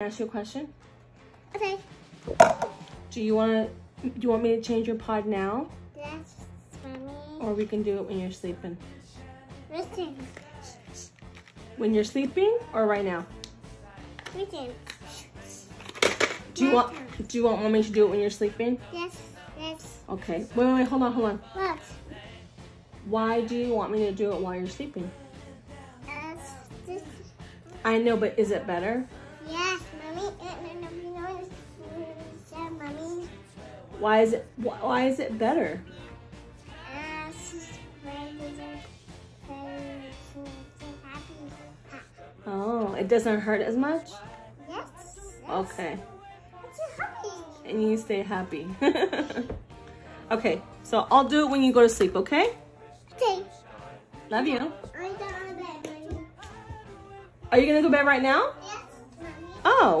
ask you a question? Okay. Do you want to? Do you want me to change your pod now, Yes, mommy. or we can do it when you're sleeping? Listen. When you're sleeping, or right now? Listen. Do you want? Do you want mommy to do it when you're sleeping? Yes, yes. Okay. Wait, wait, wait. Hold on, hold on. What? Why do you want me to do it while you're sleeping? This. I know, but is it better? Why is it? Why is it better? Oh, it doesn't hurt as much. Yes. yes. Okay. And you stay happy. okay. So I'll do it when you go to sleep. Okay? Okay. Love you. I got on bed, mommy. Are you gonna go to bed right now? Yes, mommy. Oh.